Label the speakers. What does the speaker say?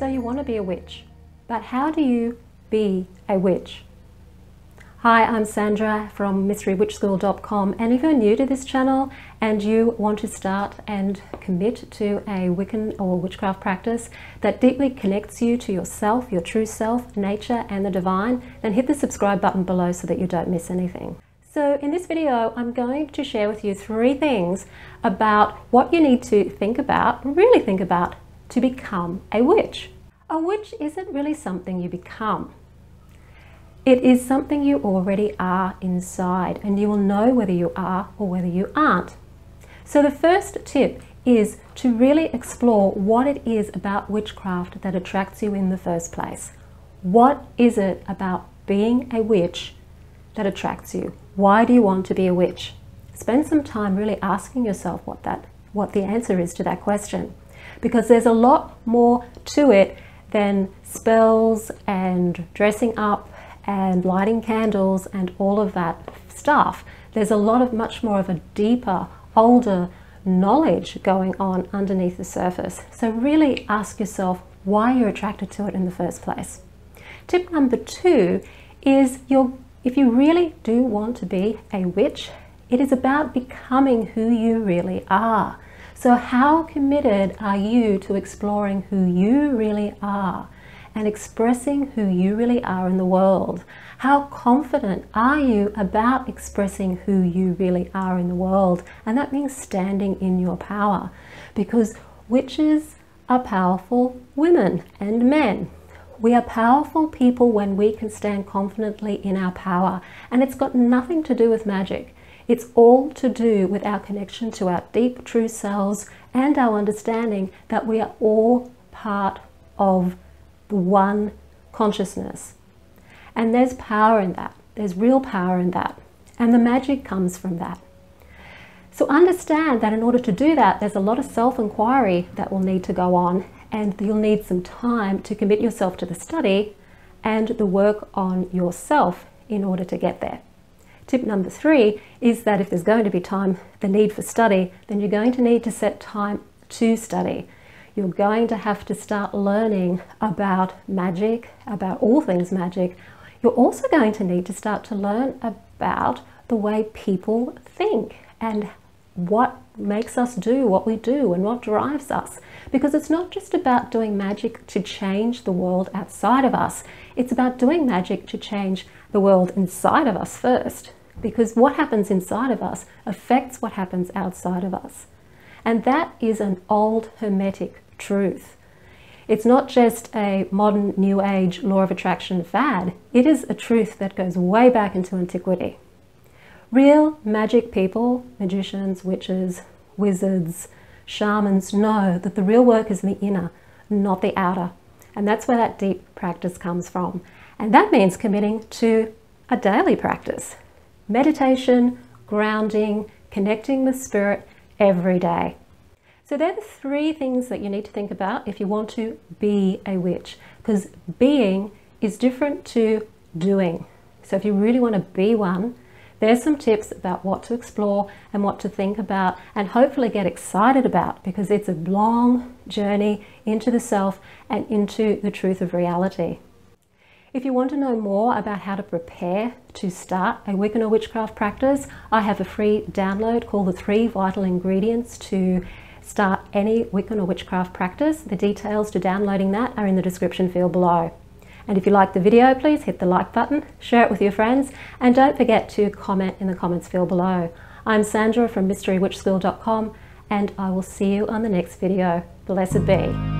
Speaker 1: want to be a witch, but how do you be a witch? Hi, I'm Sandra from mysterywitchschool.com and if you're new to this channel and you want to start and commit to a Wiccan or witchcraft practice that deeply connects you to yourself, your true self, nature and the divine, then hit the subscribe button below so that you don't miss anything. So in this video, I'm going to share with you three things about what you need to think about, really think about, to become a witch. A witch isn't really something you become. It is something you already are inside, and you will know whether you are or whether you aren't. So, the first tip is to really explore what it is about witchcraft that attracts you in the first place. What is it about being a witch that attracts you? Why do you want to be a witch? Spend some time really asking yourself what that what the answer is to that question. Because there's a lot more to it than spells and dressing up and lighting candles and all of that stuff. There's a lot of much more of a deeper, older knowledge going on underneath the surface. So really ask yourself why you're attracted to it in the first place. Tip number two is your if you really do want to be a witch, it is about becoming who you really are. So how committed are you to exploring who you really are? and expressing who you really are in the world. How confident are you about expressing who you really are in the world? And that means standing in your power because witches are powerful women and men. We are powerful people when we can stand confidently in our power, and it's got nothing to do with magic. It's all to do with our connection to our deep true selves and our understanding that we are all part of the one consciousness. And there's power in that. There's real power in that. And the magic comes from that. So understand that in order to do that, there's a lot of self-inquiry that will need to go on and you'll need some time to commit yourself to the study and the work on yourself in order to get there. Tip number three is that if there's going to be time, the need for study, then you're going to need to set time to study you're going to have to start learning about magic, about all things magic. You're also going to need to start to learn about the way people think and what makes us do what we do and what drives us. Because it's not just about doing magic to change the world outside of us, it's about doing magic to change the world inside of us first. Because what happens inside of us affects what happens outside of us. And that is an old Hermetic truth. It's not just a modern New Age law of attraction fad, it is a truth that goes way back into antiquity. Real magic people, magicians, witches, wizards, shamans know that the real work is in the inner, not the outer. And that's where that deep practice comes from. And that means committing to a daily practice. Meditation, grounding, connecting with spirit every day. So they're the three things that you need to think about if you want to be a witch, because being is different to doing. So if you really want to be one, there's some tips about what to explore and what to think about and hopefully get excited about because it's a long journey into the self and into the truth of reality. If you want to know more about how to prepare to start a Wiccan or witchcraft practice, I have a free download called The Three Vital Ingredients to start any Wiccan or witchcraft practice. The details to downloading that are in the description field below. And if you like the video, please hit the like button, share it with your friends, and don't forget to comment in the comments field below. I'm Sandra from mysterywitchschool.com, and I will see you on the next video. Blessed be.